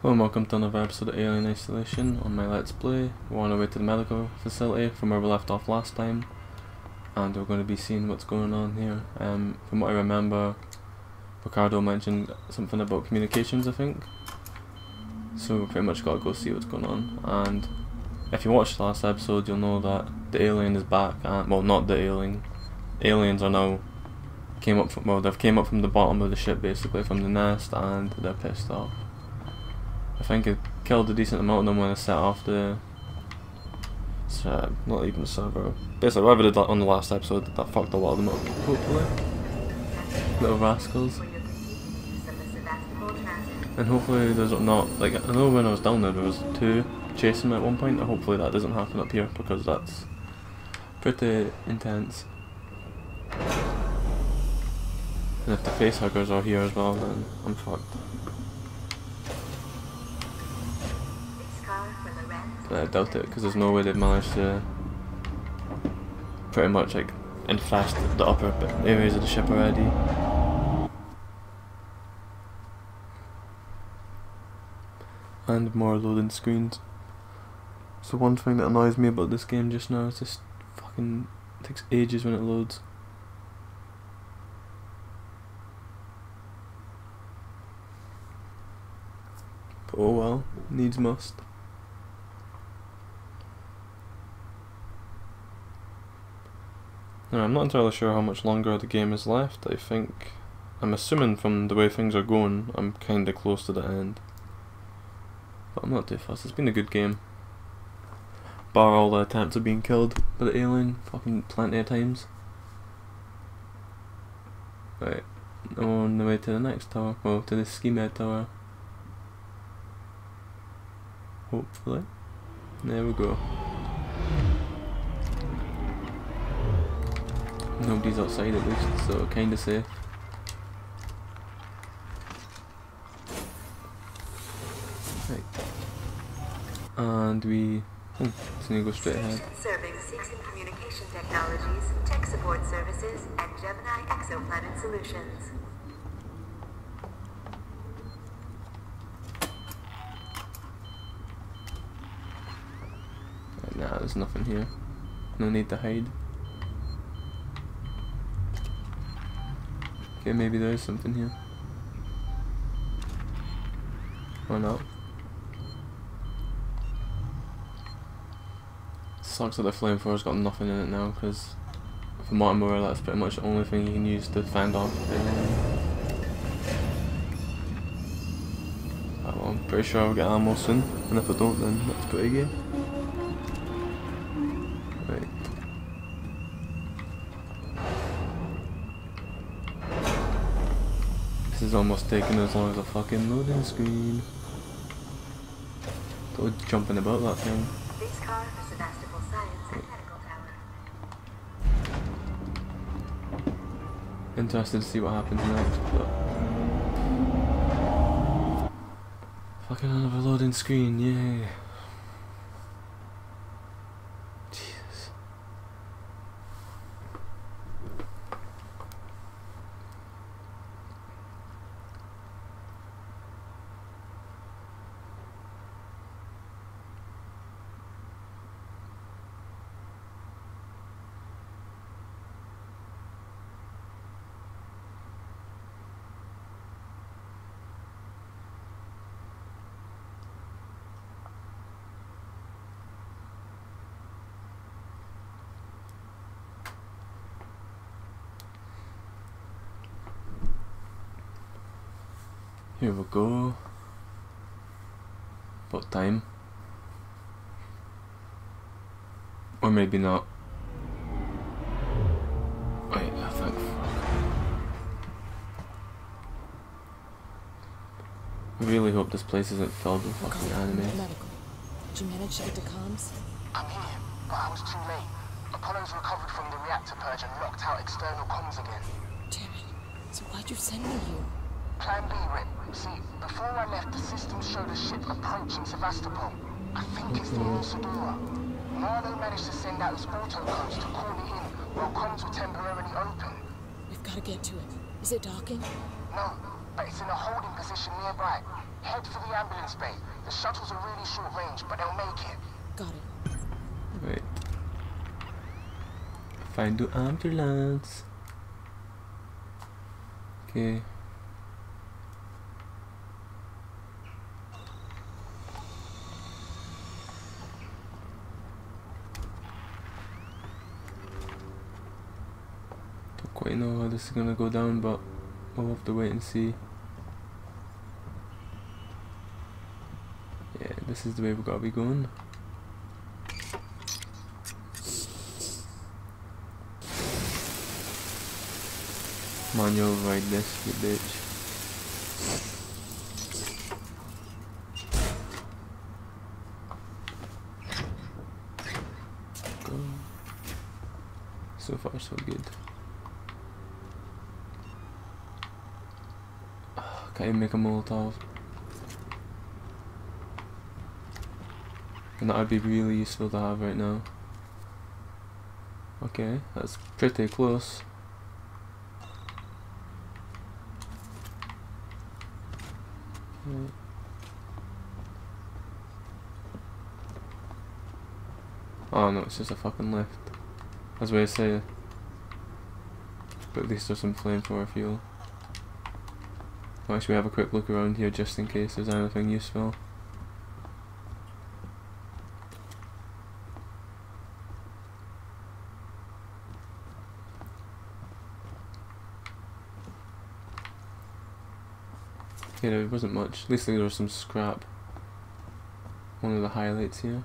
Hello and welcome to another episode of Alien Isolation on my Let's Play. We're on our way to the medical facility from where we left off last time and we're going to be seeing what's going on here. Um, from what I remember, Ricardo mentioned something about communications I think. So we pretty much got to go see what's going on and if you watched the last episode you'll know that the alien is back and, well not the alien, aliens are now came up from, well they've came up from the bottom of the ship basically from the nest and they're pissed off. I think it killed a decent amount of them when I set off the uh, not even server. Basically, whatever did that on the last episode, that fucked a lot of them up. Hopefully, little rascals. And hopefully, there's not like I know when I was down there, there was two chasing me at one point. And hopefully, that doesn't happen up here because that's pretty intense. And if the facehuggers are here as well, then I'm fucked. I doubt it because there's no way they've managed to pretty much like infest the upper areas of the ship already. And more loading screens. So one thing that annoys me about this game just now is just fucking takes ages when it loads. But oh well, needs must. Now, I'm not entirely sure how much longer the game is left. I think, I'm assuming from the way things are going, I'm kinda close to the end. But I'm not too fussed, it's been a good game. Bar all the attempts of being killed by the alien fucking plenty of times. Right, on the way to the next tower, well to the SciMed tower. Hopefully. There we go. Nobody's outside at least, so kinda safe. Right. And we oh, just need to go straight ahead. Serving Seegson Communication Technologies, Tech Support Services, and Gemini Exoplanet Solutions. Right, nah, there's nothing here. No need to hide. Okay, maybe there is something here. Or not. Sucks that the flamethrower's got nothing in it now, because for what I'm that's pretty much the only thing you can use to fend off. Well, I'm pretty sure I'll get ammo soon, and if I don't, then that's pretty good. Right. This is almost taking as long as a fucking loading screen. Don't jumping about that thing. This car for Sevastopol Science and Medical Tower. Interested to see what happens next, but fucking another loading screen, yay. Here we go. About time. Or maybe not. Wait, I think. I really hope this place isn't filled with fucking anime. Medical. Did you manage to get to comms? I'm here, but I was too late. Apollo's recovered from the reactor purge and locked out external comms again. Damn it. So why'd you send me here? Plan B, Rip. See, before I left, the system showed a ship approaching Sevastopol. I think it's the Anesidora. Marlow managed to send out his auto codes to call it in while comms were temporarily open. We've got to get to it. Is it docking? No, but it's in a holding position nearby. Head for the ambulance bay. The shuttles are really short range, but they'll make it. Got it. Wait. Find the ambulance. Okay. Don't quite know how this is gonna go down, but we'll have to wait and see. Yeah, this is the way we gotta be going. Manual ride this, you bitch. So far, so good. Make a Molotov. And that would be really useful to have right now. Okay, that's pretty close. Oh no, it's just a fucking lift. What I say. But at least there's some flamethrower fuel. I'll have a quick look around here just in case there's anything useful. Yeah, there wasn't much. At least there was some scrap. One of the highlights here.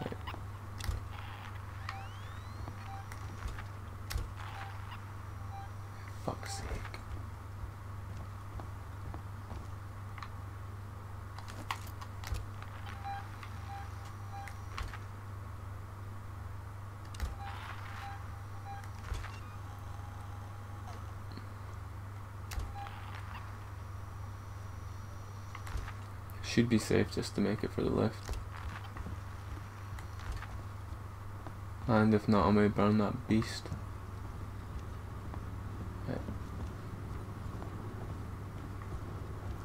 Right. Fuck's sake. Should be safe just to make it for the lift. And if not, I may burn that beast.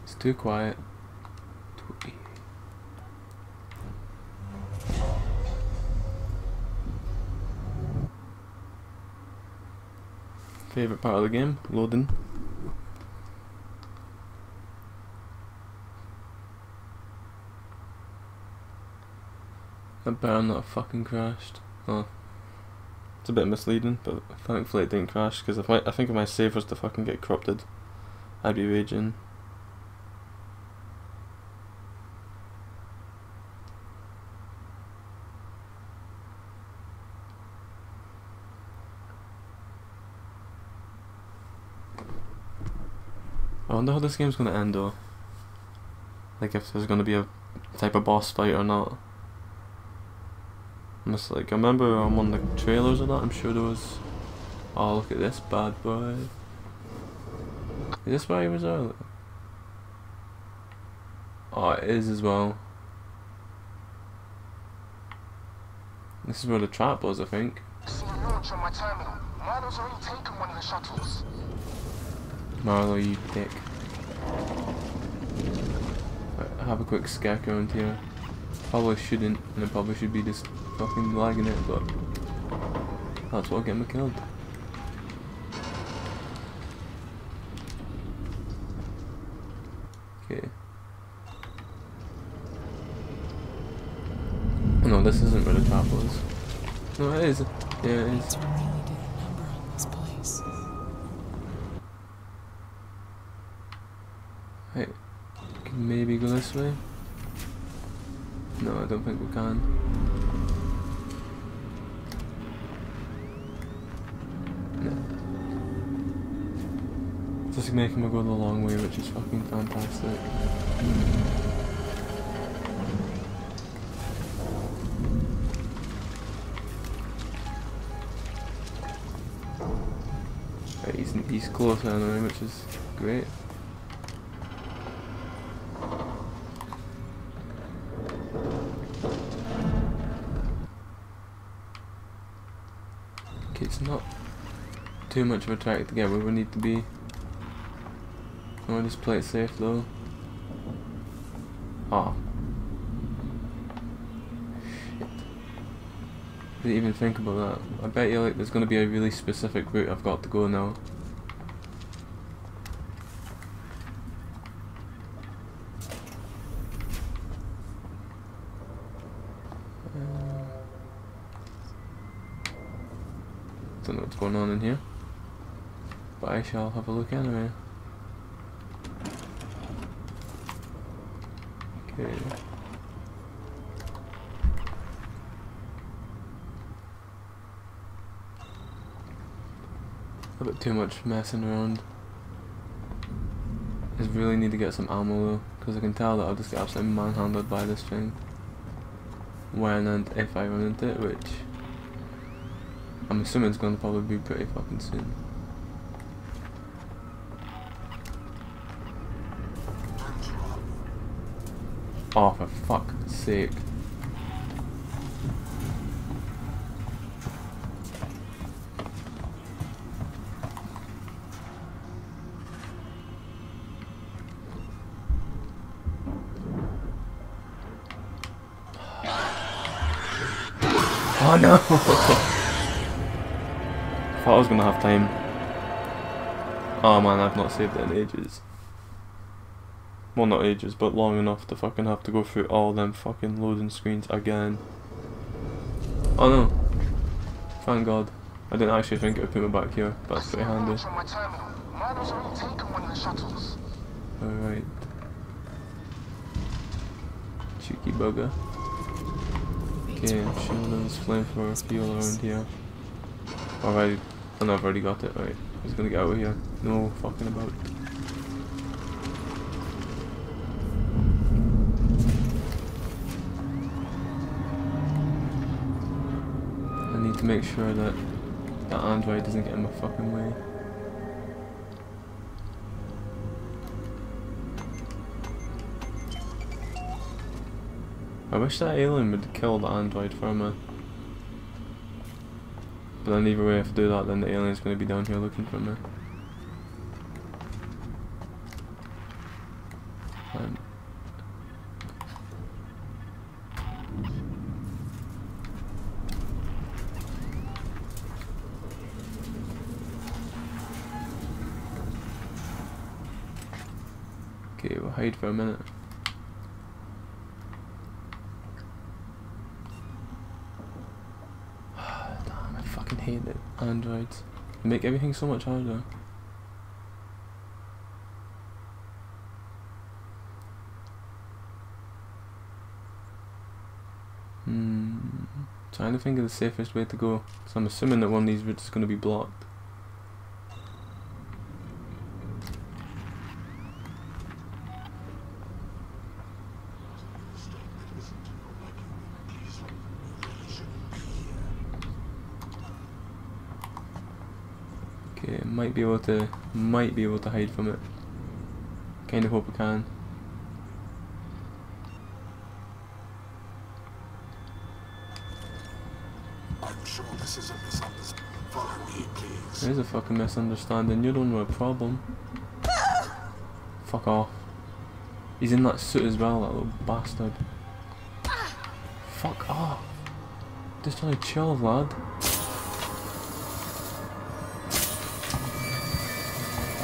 It's too quiet. Favorite part of the game? Loading. That barrel not fucking crashed. Oh. It's a bit misleading, but thankfully it didn't crash, because if I, I think if my save was to fucking get corrupted, I'd be raging. I wonder how this game's gonna end though. Like if there's gonna be a type of boss fight or not. I'm like, I remember on one of the trailers of that, I'm sure there was. Oh, look at this bad boy. Is this where he was earlier? Oh, it is as well. This is where the trap was, I think. Marlow's already taken one of the shuttles. Marlow, you dick. Right, have a quick scack around here. Probably shouldn't, and I probably should be just fucking lagging it, but that's what I get me killed. Okay. Oh, no, this isn't where the trap was. No, it is. Yeah, it is. Right. Can maybe go this way? No, I don't think we can. Just making me go the long way, which is fucking fantastic. Right, he's, he's close anyway, which is great. Okay, it's not too much of a track to get where we need to be. I want to just play it safe though. Oh. Didn't even think about that. I bet you like there's gonna be a really specific route I've got to go now. Don't know what's going on in here. But I shall have a look anyway. Okay. A bit too much messing around. I really need to get some ammo though, because I can tell that I'll just get absolutely manhandled by this thing. When and if I run into it, which I'm assuming it's going to probably be pretty fucking soon. Oh, for fuck's sake. Oh no! Thought I was gonna have time. Oh man, I've not saved it in ages. Well, not ages, but long enough to fucking have to go through all them fucking loading screens again. Oh no. Thank god. I didn't actually think it would put me back here, but it's pretty handy. Alright. Cheeky bugger. Okay, shielders, flamethrower, fuel around here. Alright, no, I've already got it, right. I'm just gonna get out of here. No fucking about. Make sure that that android doesn't get in my fucking way. I wish that alien would kill the android for me. But then either way, if I do that, then the alien's going to be down here looking for me. Um, Okay, we'll hide for a minute. Damn, I fucking hate it. Androids. They make everything so much harder. Hmm. Trying to think of the safest way to go. So I'm assuming that one of these routes is going to be blocked. Okay, might be able to might be able to hide from it. Kind of hope I can. I'm sure this is a misunderstanding. Follow me, please. There's a fucking misunderstanding. You don't know a problem. Fuck off. He's in that suit as well, that little bastard. Fuck off. Just trying to chill, lad.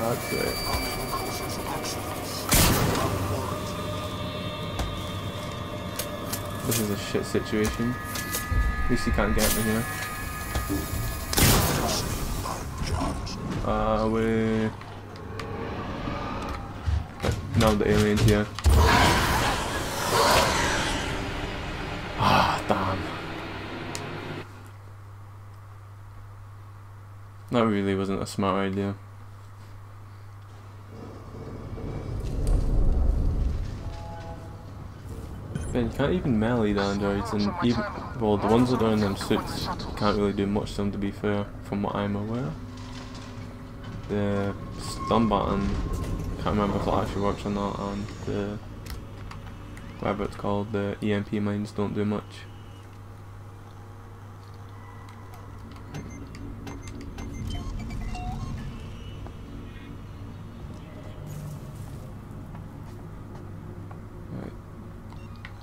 Unwarranted. This is a shit situation. At least he can't get me here. Uh, we. Now the alien's here. Ah, damn. That really wasn't a smart idea. Man, you can't even melee the androids, and even well, the ones that are in them suits can't really do much to them. To be fair, from what I'm aware, the stun button can't remember if it actually works or not, and the whatever it's called, the EMP mines don't do much.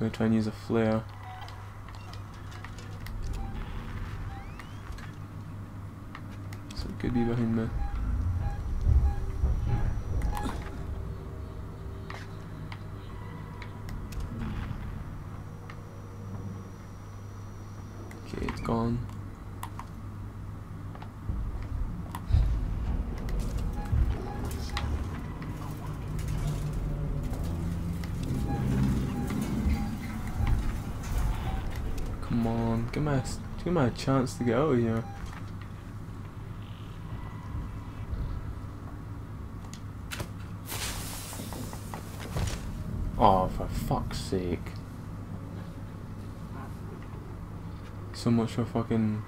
Gonna try and use a flare. Give me a chance to get out of here. Oh, for fuck's sake. So much for fucking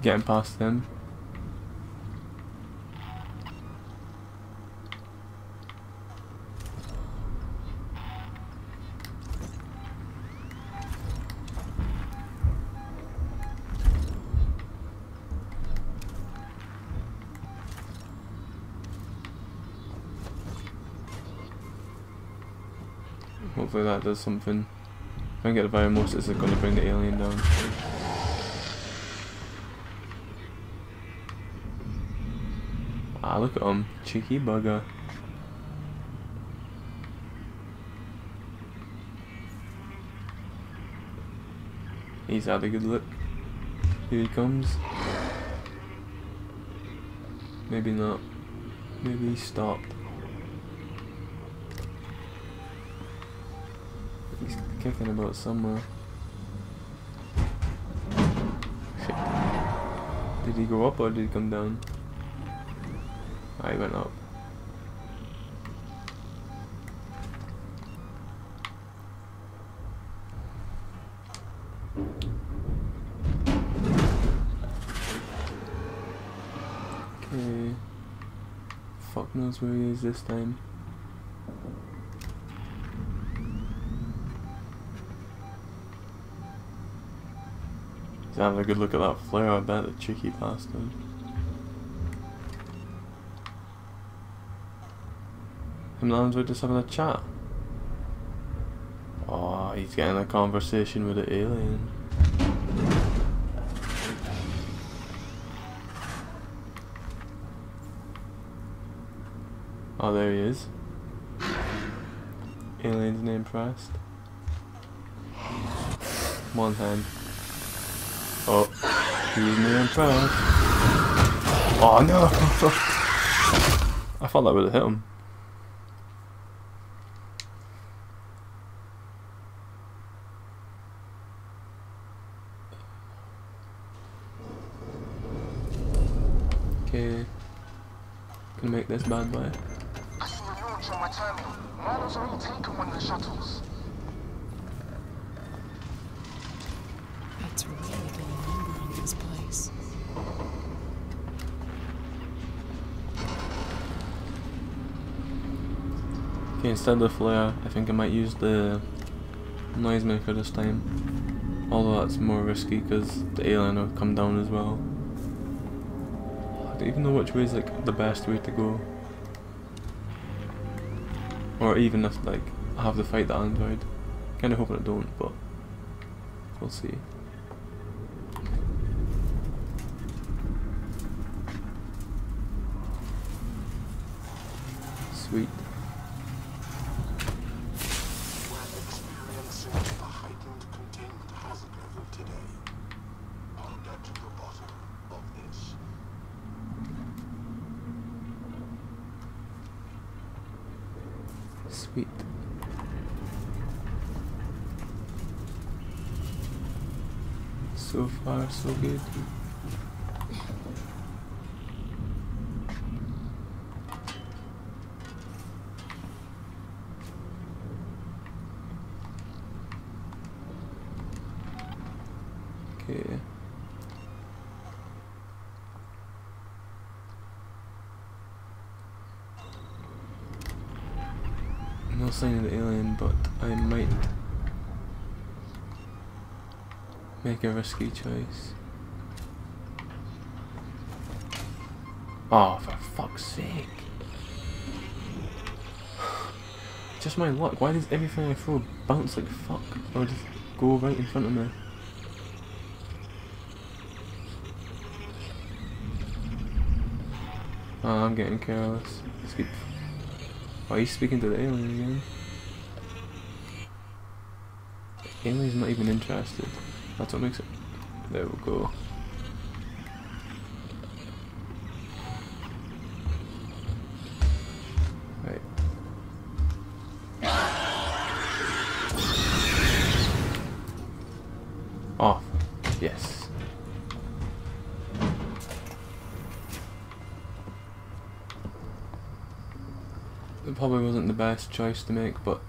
getting past them. That does something. If I get the Virimosis, it's going to bring the alien down. Ah, look at him. Cheeky bugger. He's had a good look. Here he comes. Maybe not. Maybe he stopped. He's kicking about somewhere. Shit. Did he go up or did he come down? Ah, I went up. Okay. Fuck knows where he is this time. He's having a good look at that flare, I bet, the cheeky bastard. Him and just having a chat. Oh, he's getting a conversation with the alien. Oh, there he is. Alien's name pressed. One hand. Oh, he's pressed. Oh no! I thought that would have hit him. Okay. Gonna make this bad boy. I see a launch on my terminal. Marlow's already taken one of the shuttles. That's really getting a number on this place. Instead of the flare, I think I might use the noisemaker this time. Although that's more risky because the alien will come down as well. I don't even know which way is like the best way to go. Or even if like I have to fight the android. Kinda hoping I don't, but we'll see. Sweet. We're experiencing a heightened containment hazard level today. I'll get to the bottom of this. Sweet. So far, so good. Make a risky choice. Oh, for fuck's sake. Just my luck. Why does everything I throw bounce like fuck? Or just go right in front of me? Oh, I'm getting careless. Keep... Oh, he's speaking to the alien again. The alien's not even interested. That's what makes it... There we go. Right. Yes. It probably wasn't the best choice to make, but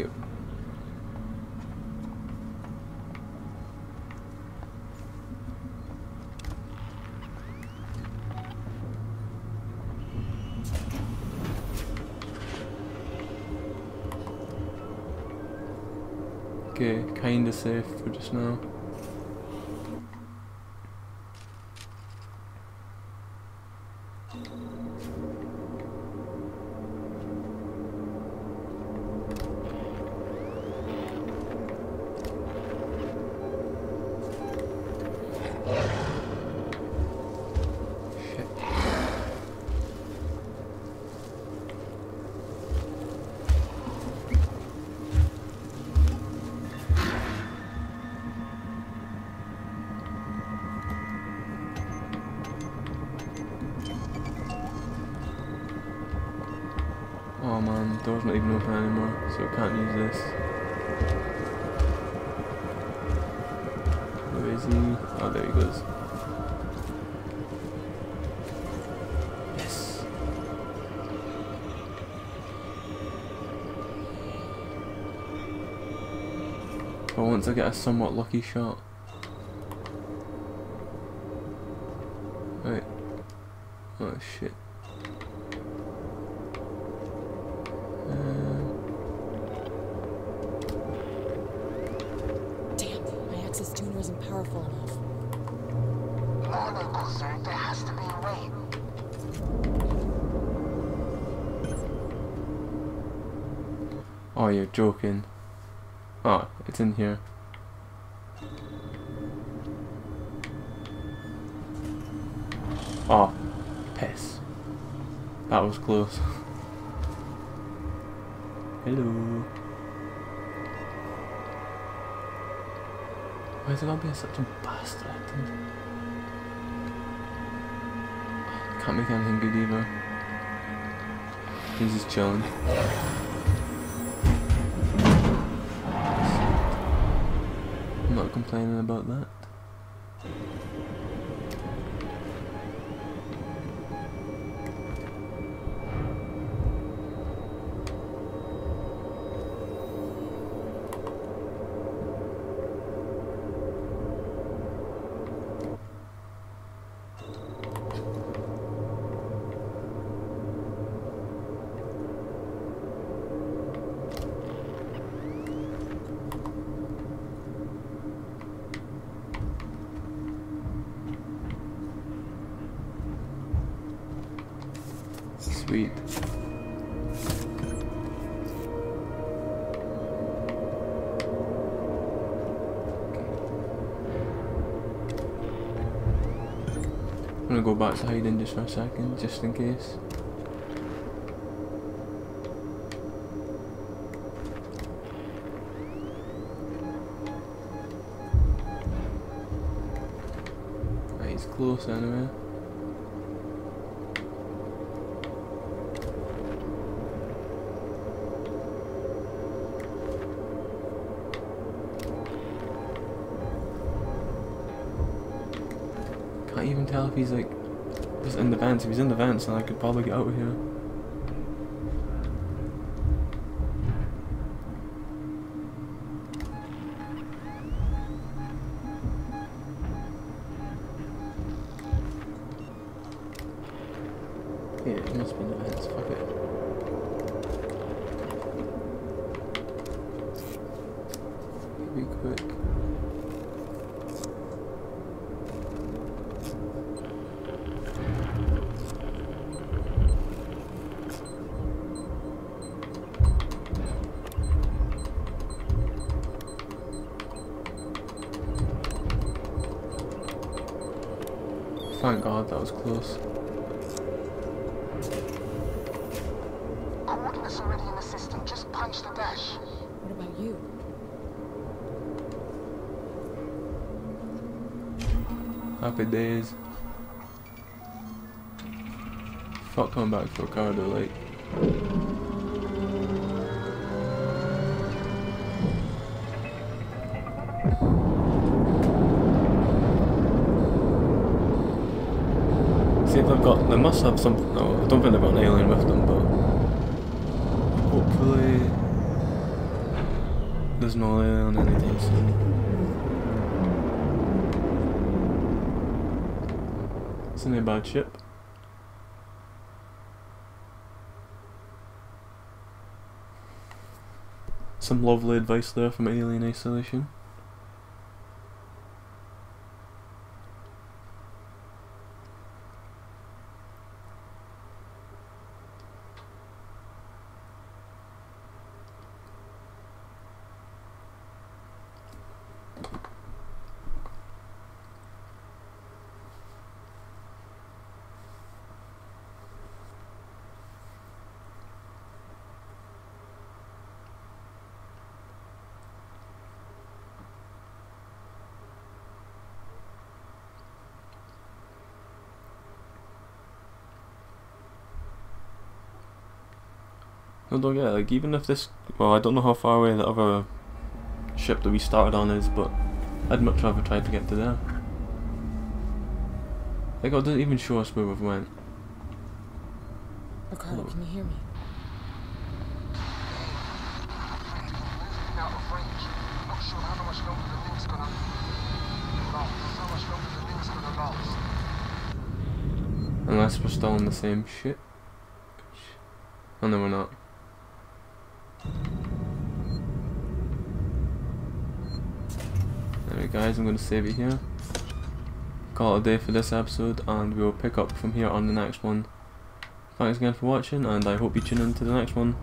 it. Okay, kinda safe for just now. Where is he? Oh, there he goes. Yes. But once I get a somewhat lucky shot. Right. Oh shit. Um, Damn, my access tuner isn't powerful enough. Not local, sir. There has to be a way. Joking. Oh, it's in here. Oh, piss. That was close. Hello. Why is it gotta be such a bastard? Can't make anything good either. He's just chilling. I'm not complaining about that. Sweet. I'm gonna go back to hiding just for a second, just in case. He's close anyway. If he's like just in the vents. If he's in the vents, then I could probably get out of here. Yeah, it must be in the vents. Fuck it. Thank god that was close. Coordinates already in the system. Just punch the dash. What about you? Happy days. Fuck coming back for Ricardo, like. See if got, they must have some, no, I don't think they've got an alien with them, but hopefully there's no alien anytime soon. Isn't it a bad ship? Some lovely advice there from Alien Isolation. No, don't get it. Like, even if this. Well, I don't know how far away the other ship that we started on is, but I'd much rather try to get to there. Like, it didn't even show us where we've went. Ricardo, Oh. can you hear me? Moving out of range. Not sure how much longer the link's gonna last. How much longer the link's gonna last. Unless we're still on the same ship. Oh no, we're not. Anyway, guys, I'm going to save it here. Call it a day for this episode, and we will pick up from here on the next one. Thanks again for watching, and I hope you tune in to the next one.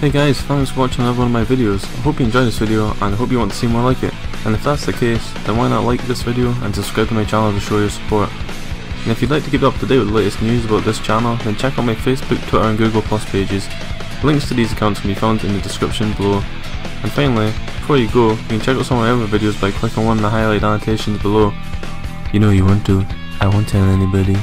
Hey guys, thanks for watching another one of my videos. I hope you enjoyed this video, and I hope you want to see more like it. And if that's the case, then why not like this video and subscribe to my channel to show your support. And if you'd like to keep up to date with the latest news about this channel, then check out my Facebook, Twitter and Google Plus pages. Links to these accounts can be found in the description below. And finally, before you go, you can check out some of my other videos by clicking on one of the highlight annotations below. You know you want to, I won't tell anybody.